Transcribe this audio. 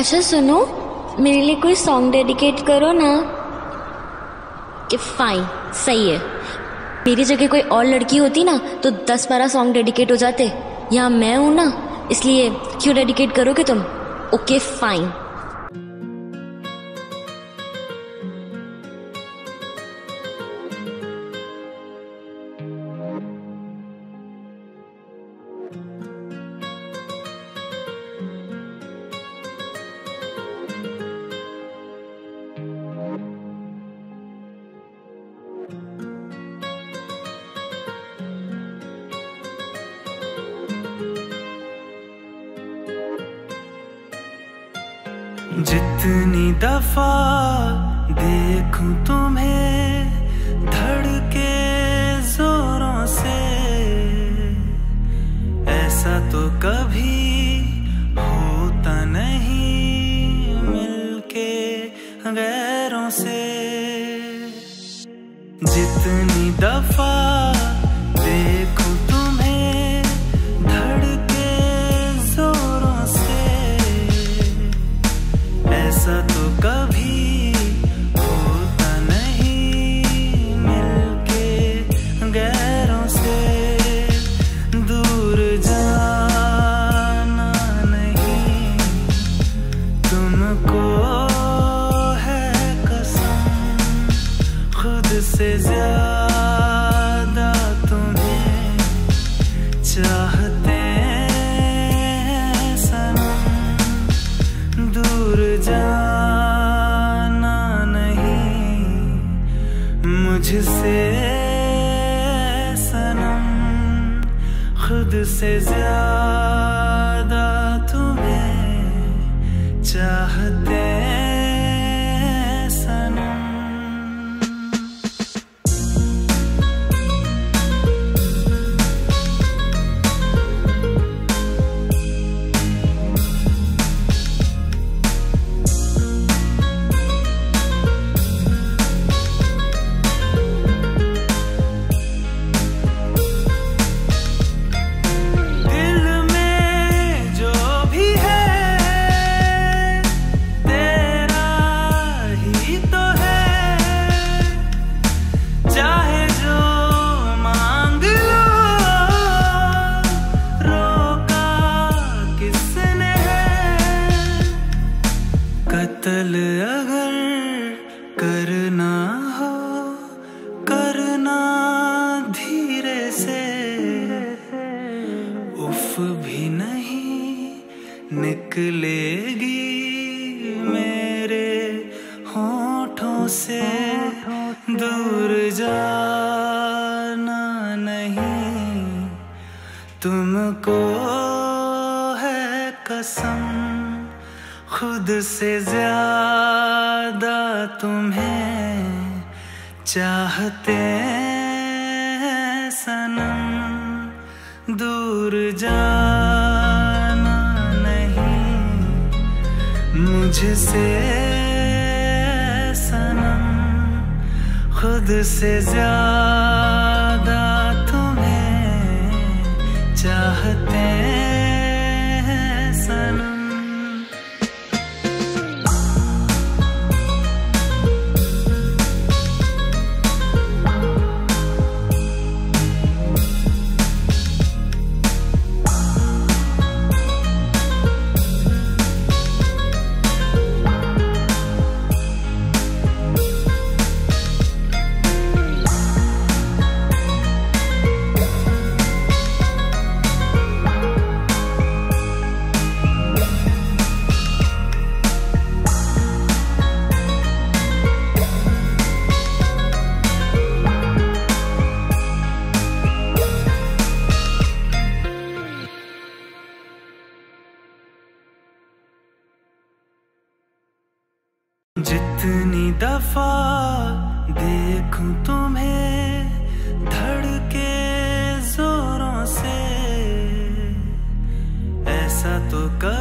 अच्छा सुनो। मेरे लिए कोई सॉन्ग डेडिकेट करो ना। कि फाइन सही है। मेरी जगह कोई और लड़की होती ना तो दस बारह सॉन्ग डेडिकेट हो जाते। यहाँ मैं हूँ ना, इसलिए क्यों डेडिकेट करोगे तुम? ओके फाइन जितनी दफ़ा देखूँ तुम्हें धड़के जोरों से। ऐसा तो कभी होता नहीं मिलके गैरों से। जितनी दफ़ा तुमको है कसम, खुद से ज़्यादा तुम्हें चाहते हैं सनम। दूर जाना नहीं मुझसे, सनम, खुद से ज़्यादा चाहते कत्ल अगर करना हो, करना धीरे से। उफ भी नहीं निकलेगी मेरे होठों से। दूर जाना नहीं तुमको। खुद से ज़्यादा तुम्हें चाहते सनम, दूर जाना नहीं मुझसे सनम, खुद से ज़्यादा तुम्हें चाहते जितनी दफ़ा देखूँ तुम्हें धड़के जोरों से। ऐसा तो कभी